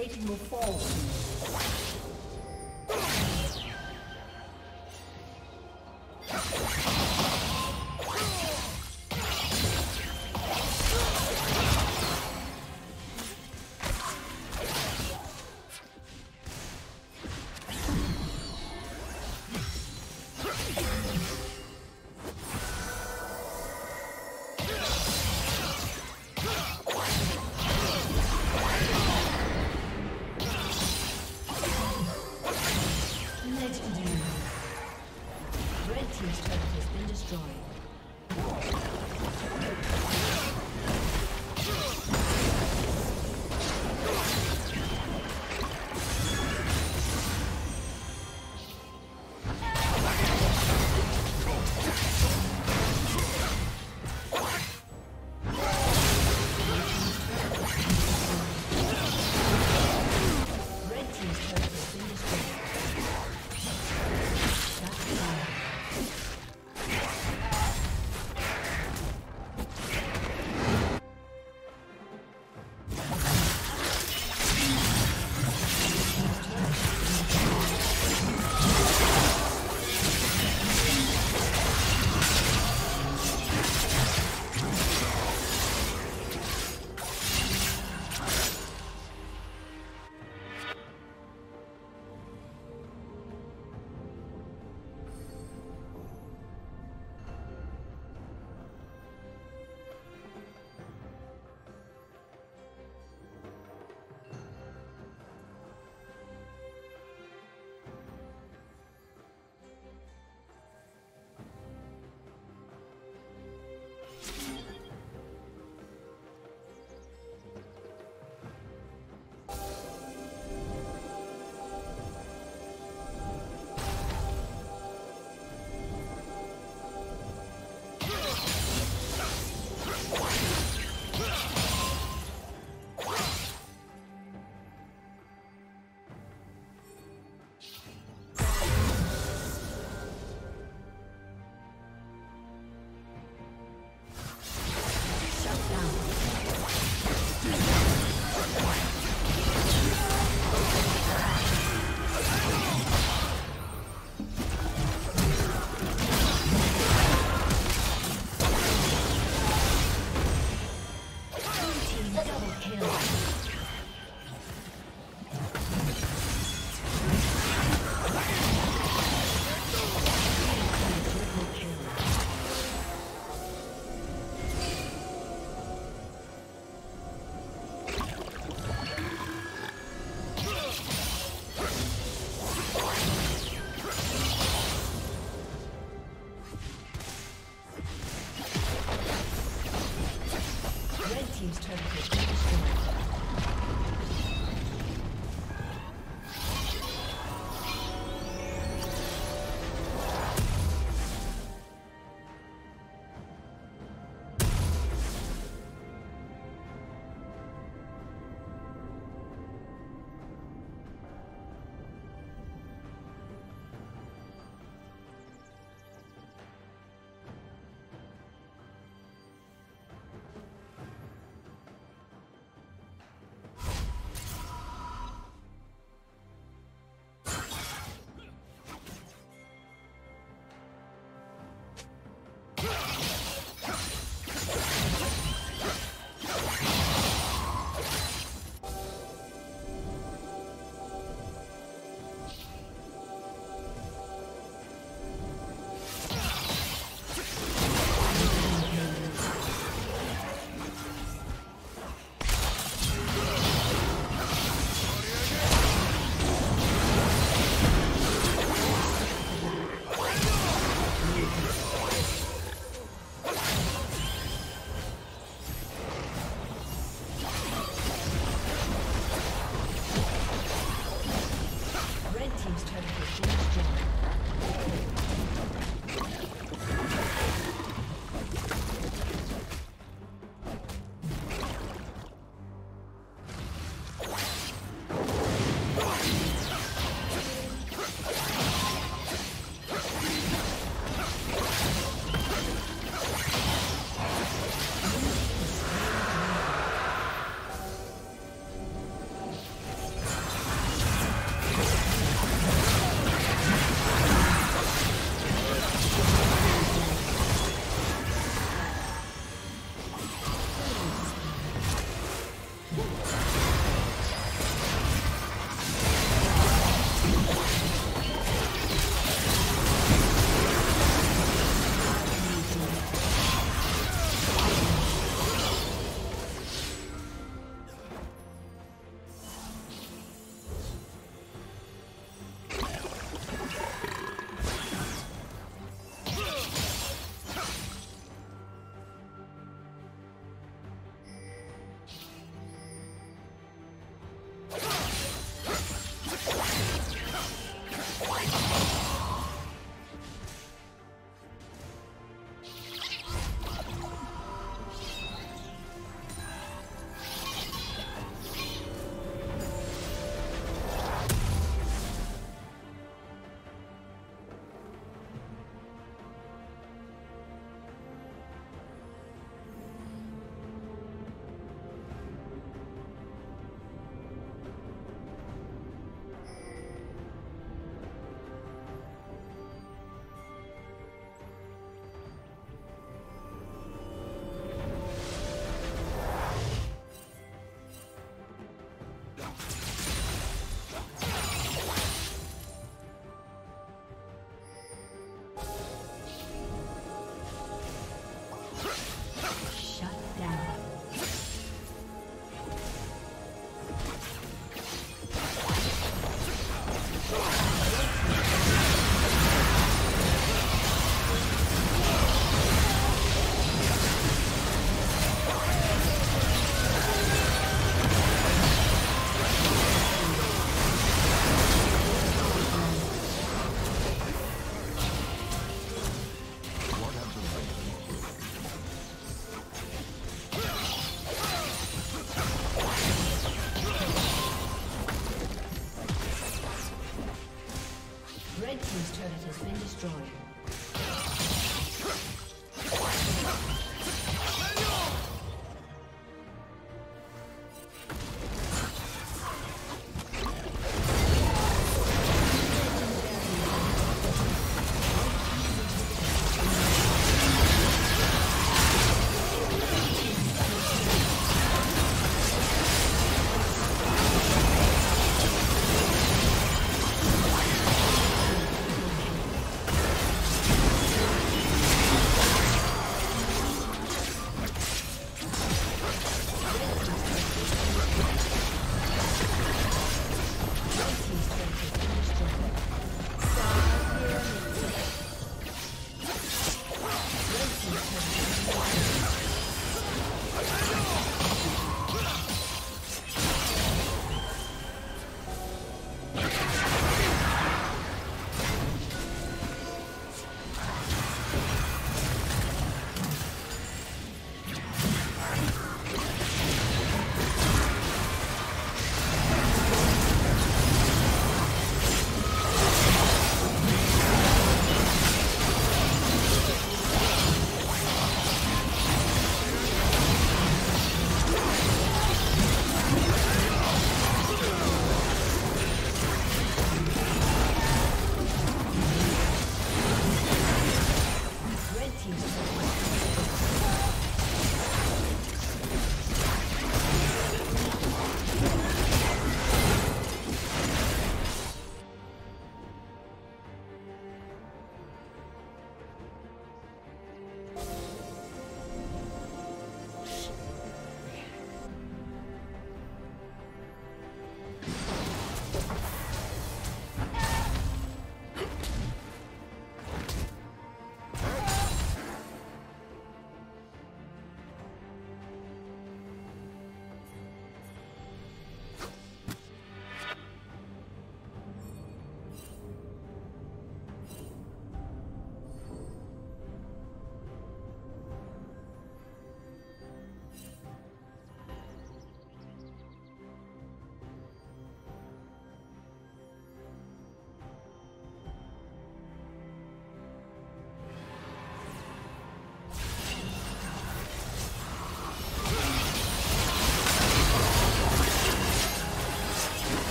Plating will fall